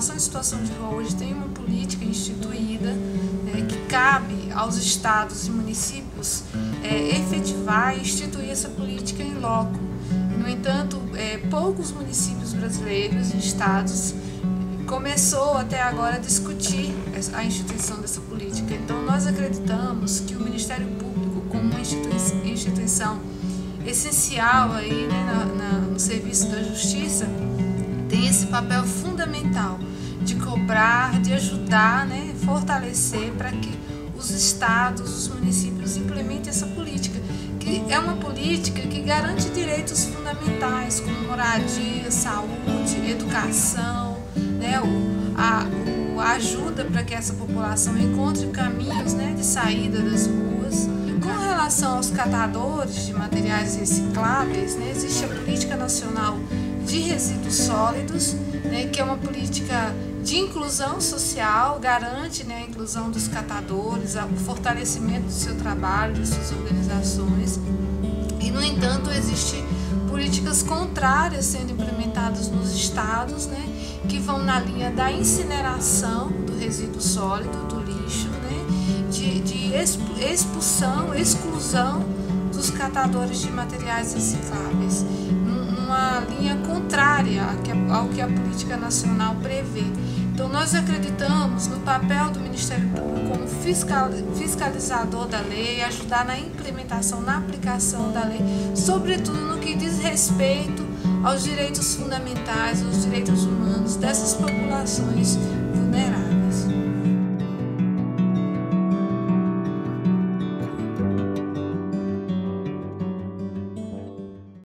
situação de rua hoje tem uma política instituída né, que cabe aos estados e municípios é, efetivar e instituir essa política em loco. No entanto, é, poucos municípios brasileiros e estados começou até agora a discutir a instituição dessa política. Então, nós acreditamos que o Ministério Público, como uma instituição essencial aí, né, na, na, no serviço da justiça, tem esse papel fundamental de cobrar, de ajudar, né, fortalecer para que os estados, os municípios implementem essa política, que é uma política que garante direitos fundamentais como moradia, saúde, educação, né, o, a, a ajuda para que essa população encontre caminhos né, de saída das ruas. Com relação aos catadores de materiais recicláveis, né, existe a Política Nacional de Resíduos Sólidos, né, que é uma política de inclusão social, garante né, a inclusão dos catadores, o fortalecimento do seu trabalho, de suas organizações. E, no entanto, existem políticas contrárias sendo implementadas nos estados, né, que vão na linha da incineração do resíduo sólido, do lixo, né, de, de expulsão, exclusão dos catadores de materiais recicláveis uma linha contrária ao que a política nacional prevê. Então, nós acreditamos no papel do Ministério Público como fiscalizador da lei, ajudar na implementação, na aplicação da lei, sobretudo no que diz respeito aos direitos fundamentais, aos direitos humanos dessas populações